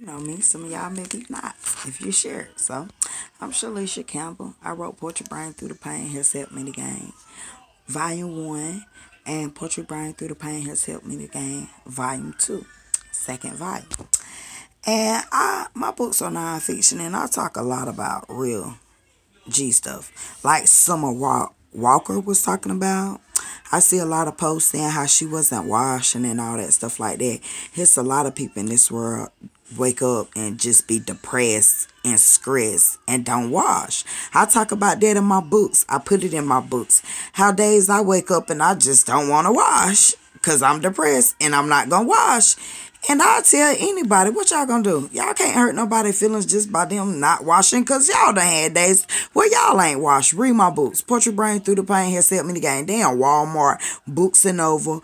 You know me, some of y'all maybe not, if you share. So, I'm Shalisha Campbell. I wrote Poetry Brain Through the Pain Has Helped Me to Gain, Volume 1, and Poetry Brain Through the Pain Has Helped Me to Gain, Volume 2, second volume. And I, my books are nonfiction, and I talk a lot about real G stuff, like Summer Walker was talking about. I see a lot of posts saying how she wasn't washing and all that stuff like that. There's a lot of people in this world wake up and just be depressed and stressed and don't wash. I talk about that in my books. I put it in my books. How days I wake up and I just don't want to wash because I'm depressed and I'm not going to wash. And I tell anybody, what y'all gonna do? Y'all can't hurt nobody feelings just by them not washing because y'all done had days where y'all ain't washed. Read my books. Poetry Brain Through the Pain has helped me to gain. Damn Walmart, Books and Over.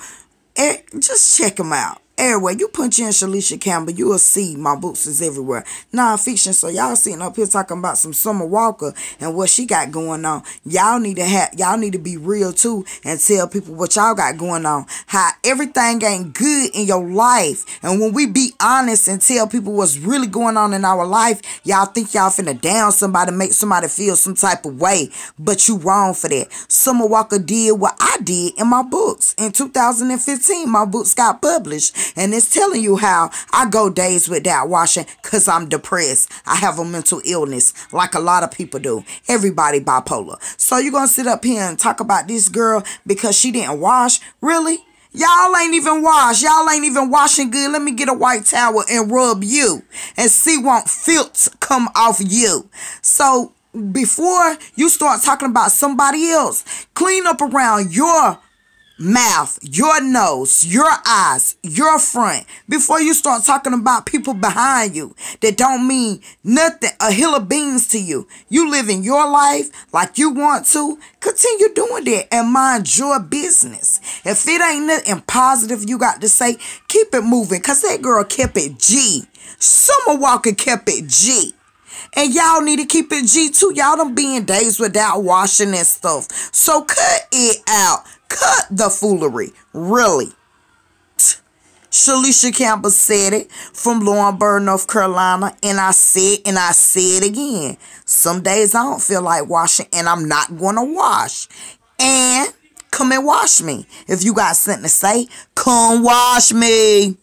Just check them out everywhere. You punch in Shalisha Campbell, you will see my boots is everywhere. Non-fiction, so y'all sitting up here talking about some Summer Walker and what she got going on. Y'all need to have, y'all need to be real too and tell people what y'all got going on. How everything ain't good in your life. And when we be honest and tell people what's really going on in our life, y'all think y'all finna down somebody, make somebody feel some type of way. But you wrong for that. Summer Walker did what I did in my books. In 2015, my books got published. And it's telling you how I go days without washing because I'm depressed. I have a mental illness like a lot of people do. Everybody bipolar. So you're to sit up here and talk about this girl because she didn't wash? Really? Y'all ain't even wash. Y'all ain't even washing good. Let me get a white towel and rub you and see what filth come off you. So before you start talking about somebody else, clean up around your mouth, your nose, your eyes, your front before you start talking about people behind you that don't mean nothing, a hill of beans to you. You living your life like you want to. Continue doing that and mind your business. If it ain't nothing positive you got to say, keep it moving because that girl kept it G. Summer Walker kept it G. And y'all need to keep it G too. Y'all done being days without washing and stuff. So cut it out. Cut the foolery. Really. Shalisha Campbell said it from Laurinburg, North Carolina. And I said and I say it again. Some days I don't feel like washing and I'm not going to wash. And come and wash me. If you got something to say, come wash me.